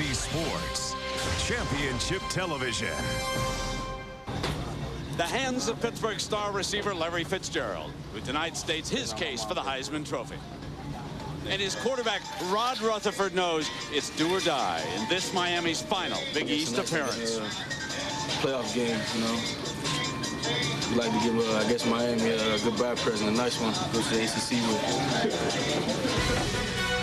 ABC Sports Championship Television. The hands of Pittsburgh star receiver Larry Fitzgerald, who tonight states his case for the Heisman Trophy. And his quarterback, Rod Rutherford, knows it's do or die in this Miami's final Big East appearance. Uh, playoff game, you know. We like to give, uh, I guess, Miami a goodbye present, a nice one, go to the ACC with.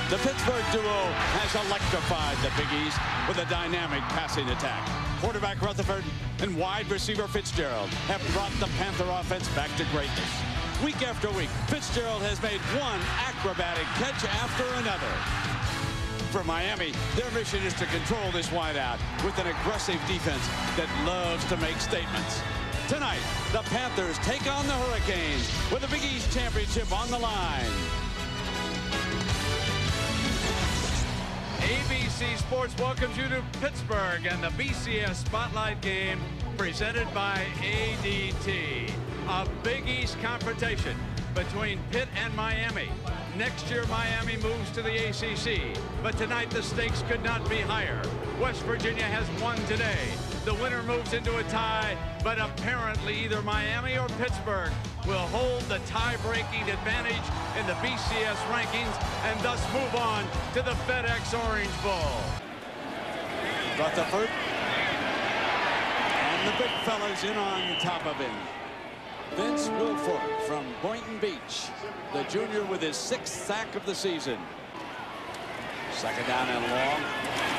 The Pittsburgh duo has electrified the Big East with a dynamic passing attack. Quarterback Rutherford and wide receiver Fitzgerald have brought the Panther offense back to greatness. Week after week, Fitzgerald has made one acrobatic catch after another. For Miami, their mission is to control this wideout with an aggressive defense that loves to make statements. Tonight, the Panthers take on the Hurricanes with the Big East Championship on the line. ABC Sports welcomes you to Pittsburgh and the BCS Spotlight game presented by ADT. A Big East confrontation between Pitt and Miami. Next year, Miami moves to the ACC, but tonight the stakes could not be higher. West Virginia has won today. The winner moves into a tie, but apparently either Miami or Pittsburgh will hold the tie-breaking advantage in the BCS rankings and thus move on to the FedEx Orange Bowl. Rutherford. And the big fellas in on top of him. Vince Wilfork from Boynton Beach. The junior with his sixth sack of the season. Second down and long.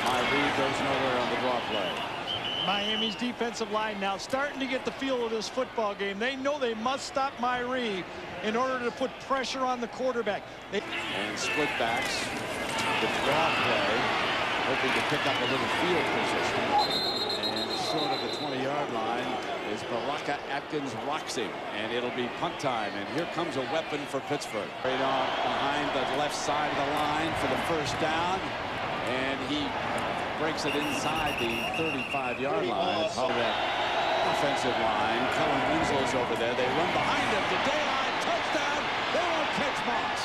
My read goes nowhere on the draw play. Miami's defensive line now starting to get the feel of this football game. They know they must stop Miree in order to put pressure on the quarterback. They and split backs. The draw play. Hoping to pick up a little field position. And short of the 20-yard line is Baraka Atkins Roxy. And it'll be punt time. And here comes a weapon for Pittsburgh. Right on behind the left side of the line for the first down. And he breaks it inside the 35-yard line. How that offensive line. Kellen Winslow's over there. They run behind him to daylight. Touchdown. They won't catch Moss.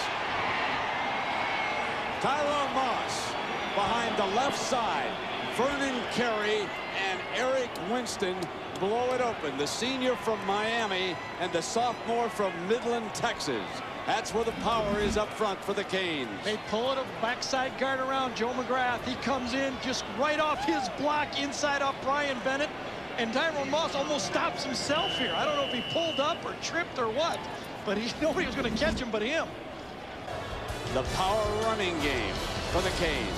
Tyrone Moss behind the left side. Vernon Carey and Eric Winston blow it open. The senior from Miami and the sophomore from Midland, Texas. That's where the power is up front for the Canes. They pull it a backside guard around Joe McGrath. He comes in just right off his block inside off Brian Bennett. And Tyrone Moss almost stops himself here. I don't know if he pulled up or tripped or what, but he nobody was going to catch him but him. The power running game for the Canes.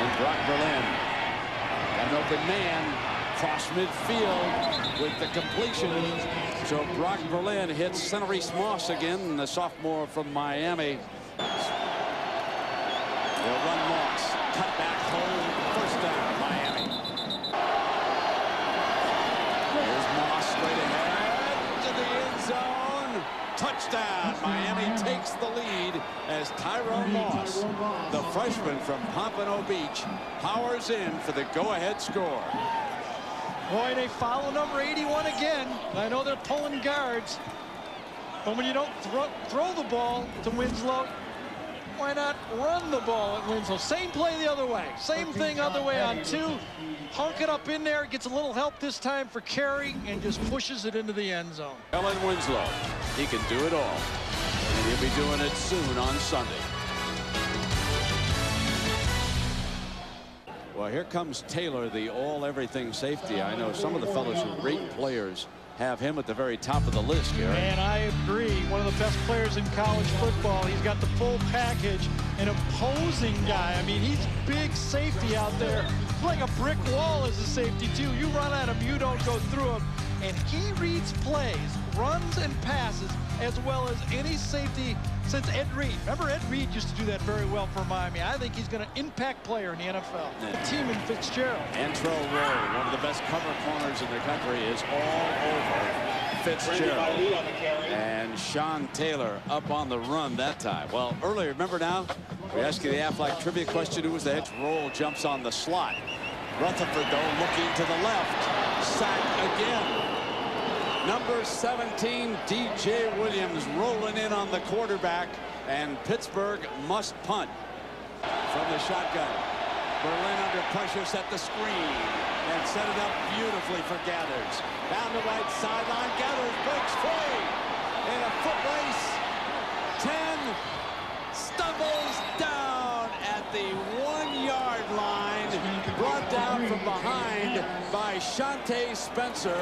And Brock Berlin got an open man cross midfield with the completion. So Brock Berlin hits Sinorice Moss again, the sophomore from Miami. They'll run Moss. Cut back home. First down, Miami. Here's Moss straight ahead to the end zone. Touchdown. Miami takes the lead as Tyrone Moss, the freshman from Pompano Beach, powers in for the go-ahead score. Boy, they follow number 81 again. I know they're pulling guards. But when you don't throw, throw the ball to Winslow, why not run the ball at Winslow? Same play the other way. Same thing other way on two. Hunk it up in there, gets a little help this time for Carey, and just pushes it into the end zone. Kellen Winslow, he can do it all. And he'll be doing it soon on Sunday. Well, here comes Taylor, the all-everything safety. I know some of the fellows who rate players have him at the very top of the list, Gary. And I agree. One of the best players in college football. He's got the full package. An opposing guy. I mean, he's big safety out there. He's Like a brick wall as a safety, too. You run at him, you don't go through him. And he reads plays, runs and passes, as well as any safety since Ed Reed. Remember, Ed Reed used to do that very well for Miami. I think he's going to impact player in the NFL. Yeah. The team in Fitzgerald. Antrel Rolle, one of the best cover corners in the country, is all over Fitzgerald. And Sean Taylor up on the run that time. Well, earlier, remember now, we asked you the Aflac trivia question, who was the hedge? Rolle jumps on the slot. Rutherford, though, looking to the left. Sack again. Number 17, D.J. Williams rolling in on the quarterback. And Pittsburgh must punt from the shotgun. Berlin under pressure set the screen and set it up beautifully for Gathers. Down the right sideline, Gathers breaks free in a foot race. 10 stumbles down at the down from behind by Shawntae Spencer,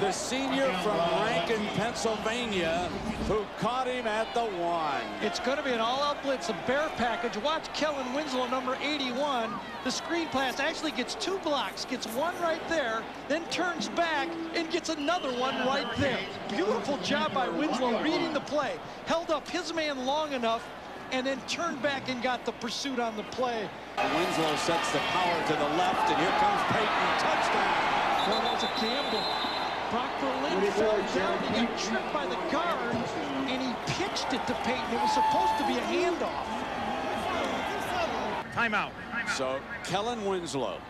the senior from Rankin, Pennsylvania, who caught him at the one. It's going to be an all-out blitz, a bear package. Watch Kellen Winslow, number 81. The screen pass actually gets two blocks, gets one right there, then turns back and gets another one right there. Beautiful job by Winslow reading the play. Held up his man long enough and then turned back and got the pursuit on the play. Winslow sets the power to the left, and here comes Payton. Touchdown. Well, that was a gamble. Brock Berlin fell down. He got tripped by the guard, and he pitched it to Payton. It was supposed to be a handoff. Timeout. So Kellen Winslow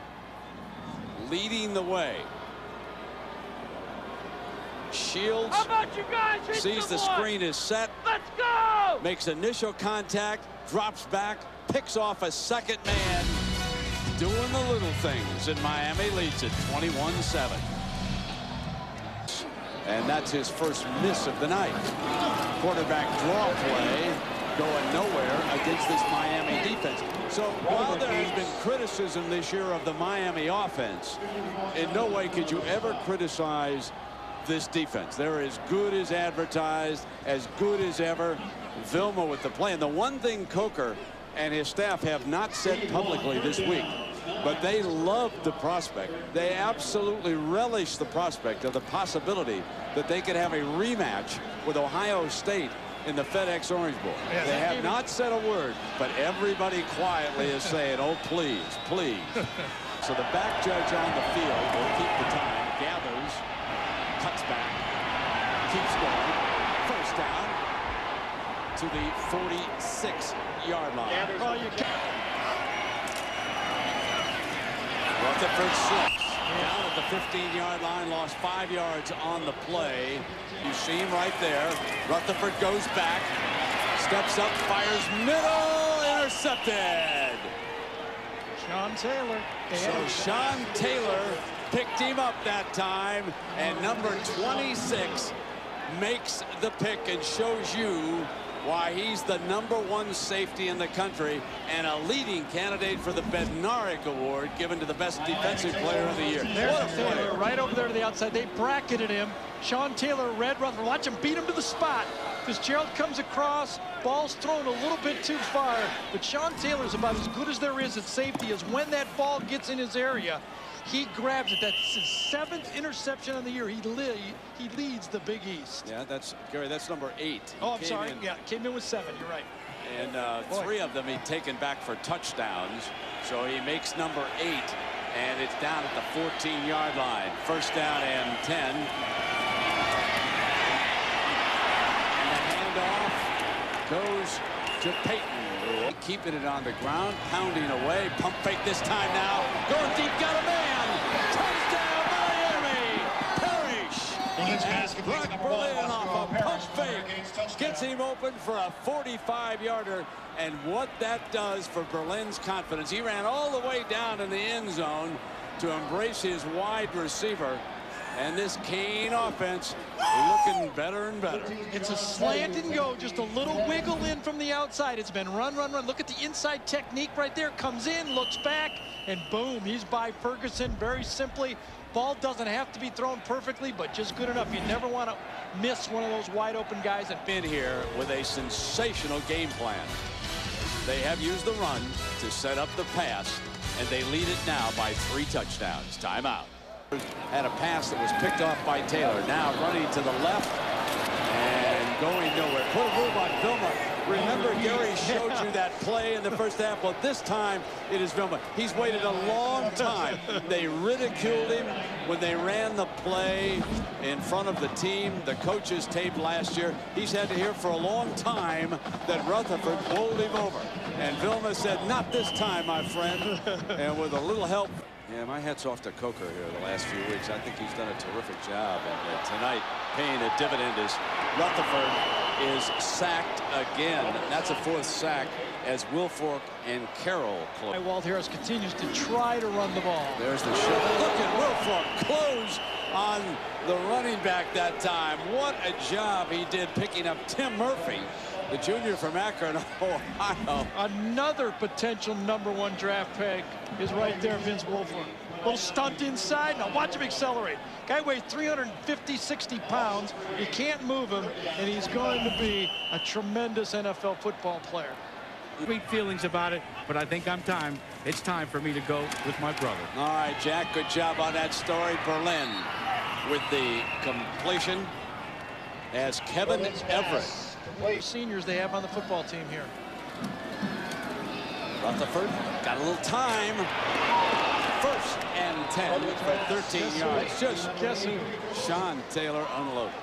leading the way. Shields How about you guys hit sees the someone? screen is set, Let's go! makes initial contact, drops back, picks off a second man, doing the little things, and Miami leads it 21-7. And that's his first miss of the night. Quarterback draw play going nowhere against this Miami defense. So while there has been criticism this year of the Miami offense, in no way could you ever criticize this defense. They're as good as advertised, as good as ever. Vilma with the play. And the one thing Coker and his staff have not said publicly this week, but they love the prospect. They absolutely relish the prospect of the possibility that they could have a rematch with Ohio State in the FedEx Orange Bowl. they have not said a word, but everybody quietly is saying, oh, please, please. so the back judge on the field will keep the time, gathers, back, keeps going. First down to the 46-yard line. Oh, you Rutherford slips down at the 15-yard line, lost five yards on the play. You see him right there. Rutherford goes back, steps up, fires middle, intercepted. Sean Taylor. So Sean Taylor picked him up that time, and number 26 makes the pick and shows you why he's the number one safety in the country and a leading candidate for the Bednarik Award given to the best defensive player of the year. There's Taylor right over there to the outside. They bracketed him. Sean Taylor, Rod Rutherford. Watch him beat him to the spot. Fitzgerald comes across. Ball's thrown a little bit too far. But Sean Taylor's about as good as there is at safety is when that ball gets in his area. He grabs it. That's his seventh interception of the year. He, li he leads the Big East. Yeah, that's Gary. That's number eight. He Oh, I'm sorry. in- Yeah, came in with seven. You're right. And uh, three of them he'd taken back for touchdowns. So he makes number eight, and it's down at the 14-yard line. First down and 10. And the handoff goes to Payton. Keeping it on the ground, pounding away. Pump fake this time now. Going deep, got a man. Touchdown, Miami. Parrish. And Brock Berlin off a pump fake gets him open for a 45-yarder. And what that does for Berlin's confidence. He ran all the way down in the end zone to embrace his wide receiver. And this Cane offense looking better and better. It's a slant and go, just a little wiggle in from the outside. It's been run, run, run. Look at the inside technique right there. Comes in, looks back, and boom, he's by Ferguson very simply. Ball doesn't have to be thrown perfectly, but just good enough. You never want to miss one of those wide open guys. And in here with a sensational game plan. They have used the run to set up the pass, and they lead it now by three touchdowns. Timeout. Had a pass that was picked off by Taylor. Now running to the left and going nowhere. Put a move on Vilma. Remember, Gary showed you that play in the first half. Well, this time it is Vilma. He's waited a long time. They ridiculed him when they ran the play in front of the team. The coaches tape last year. He's had to hear for a long time that Rutherford bowled him over. And Vilma said, not this time, my friend. and with a little help. Yeah, my hat's off to Coker here the last few weeks. I think he's done a terrific job. And uh, tonight, paying a dividend is Rutherford is sacked again. That's a fourth sack as Wilfork and Carroll close. Walt Harris continues to try to run the ball. There's the shot. Look at Wilfork close on the running back that time. What a job he did picking up Tim Murphy, the junior from Akron, Ohio. Another potential number one draft pick is right there, Vince Wilfork. Little stunt inside. Now watch him accelerate. Guy weighs 350, 60 pounds. You can't move him, and he's going to be a tremendous NFL football player. Sweet feelings about it, but I think I'm time. It's time for me to go with my brother. All right, Jack, good job on that story. Berlin with the completion as Kevin Everett. Seniors they have on the football team here. Rutherford got a little time. First and 10 for 13 yards. Just guessing. Sean Taylor unloaded.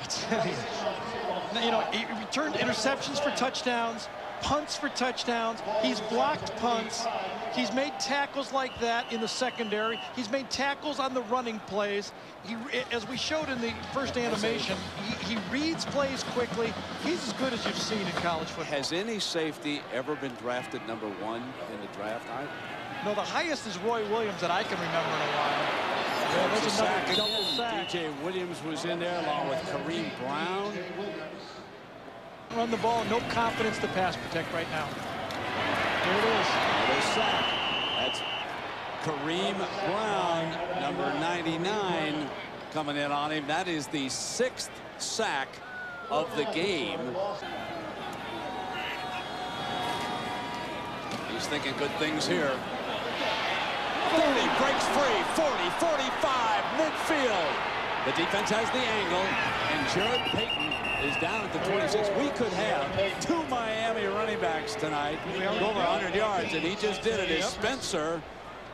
I tell you. You know, he returned interceptions for touchdowns, punts for touchdowns. He's blocked punts. He's made tackles like that in the secondary. He's made tackles on the running plays. He, as we showed in the first animation, he, he reads plays quickly. He's as good as you've seen in college football. Has any safety ever been drafted number one in the draft? I, No, the highest is Roy Williams that I can remember in a while. Yeah, there's another sack double sack. DJ Williams was in there along with Kareem Brown. Run the ball, no confidence to pass protect right now. There it is. Another sack. That's Kareem Brown, number 99, coming in on him. That is the sixth sack of the game. He's thinking good things here. 30 breaks free, 40, 45, midfield. The defense has the angle, and Jarrett Payton is down at the 26. We could have two Miami running backs tonight over 100 yards, and he just did it. Is Spencer.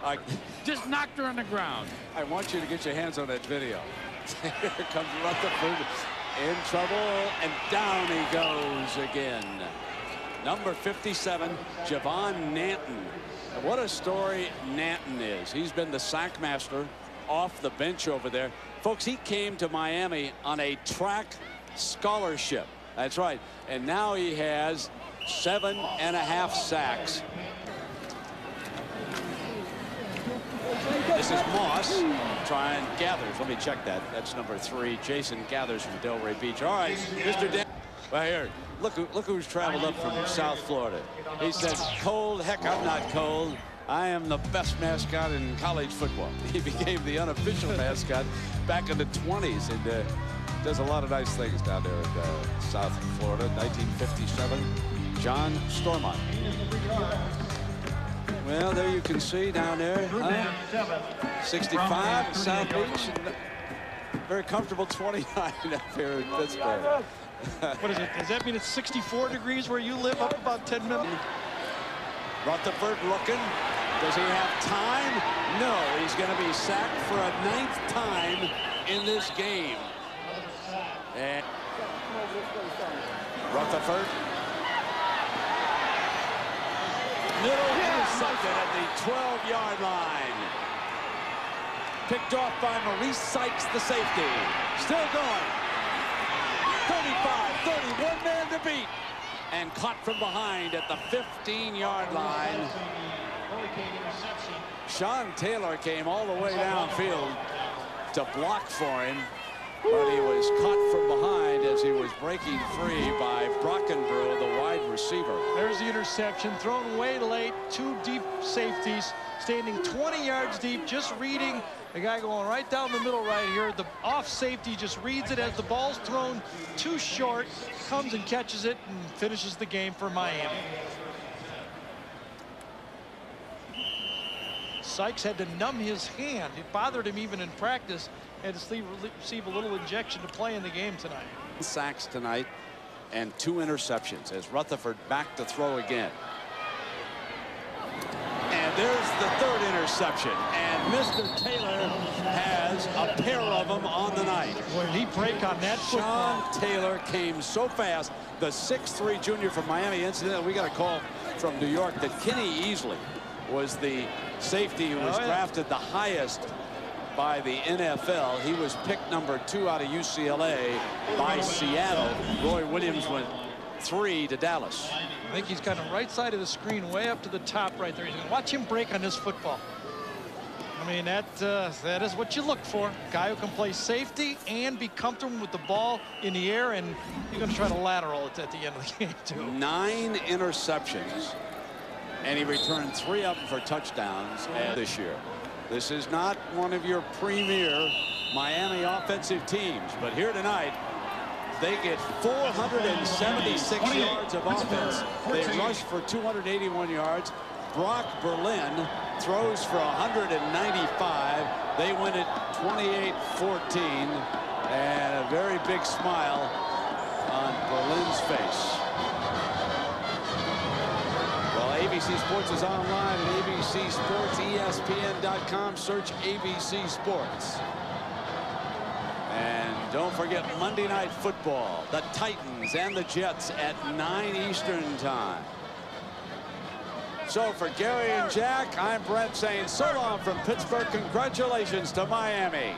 I, Just knocked her on the ground. I want you to get your hands on that video. Here comes Rutherford in trouble, and down he goes again. Number 57, Javon Nanton. And what a story Nanton is. He's been the sack master off the bench over there. Folks, he came to Miami on a track scholarship. That's right. And now he has seven and a half sacks. This is Moss trying Gathers. Let me check that. That's number three. Jason Gathers from Delray Beach. All right, Mr. Dan. Well, here, look, who- look who's traveled up from South Florida. He said, cold, heck, I'm not cold. I am the best mascot in college football. He became the unofficial mascot back in the 20s and uh, does a lot of nice things down there in uh, South Florida. 1957, John Stormont. Well, there you can see down there. huh? 65 South Beach. Very comfortable 29 up here in Pittsburgh. What is it? Does that mean it's 64 degrees where you live up about 10 minutes? Rutherford looking. Does he have time? No, he's going to be sacked for a ninth time in this game. And Rutherford. Middle intercepted at the 12-yard line. Picked off by Maurice Sykes, the safety. Still going. 35, 30, one man to beat. And caught from behind at the 15-yard line. Sean Taylor came all the way downfield to block for him, but he was caught from behind as he was breaking free by Brockenbrough, the wide receiver. There's the interception thrown way late. Two deep safeties standing 20 yards deep, just reading the guy going right down the middle right here. The off safety just reads it as the ball's thrown too short, comes and catches it and finishes the game for Miami. Sykes had to numb his hand. It bothered him even in practice. Had to receive a little injection to play in the game tonight. Sacks tonight and two interceptions as Rutherford back to throw again. And there's the third interception. And Mr. Taylor has a pair of them on the night. Did he break on that football. Sean Taylor came so fast. The 6'3 junior from Miami. incident. we got a call from New York that Kenny Easley was the safety who was Oh, yeah. drafted the highest by the NFL. He was picked number two out of UCLA by Seattle. Roy Williams went three to Dallas. I think he's got him right side of the screen, way up to the top right there. He's gonna watch him break on this football. I mean, that uh, that is what you look for. Guy who can play safety and be comfortable with the ball in the air, and you're going to try to lateral it at the end of the game, too. Nine interceptions, and he returned three of them for touchdowns uh, this year. This is not one of your premier Miami offensive teams, but here tonight, they get 476 yards of offense. They rush for 281 yards. Brock Berlin throws for 195. They win it 28-14. And a very big smile on Berlin's face. ABC Sports is online at ABC Sports, ESPN.com. Search ABC Sports. And don't forget Monday Night Football, the Titans and the Jets at 9 Eastern Time. So for Gary and Jack, I'm Brent saying so long from Pittsburgh. Congratulations to Miami.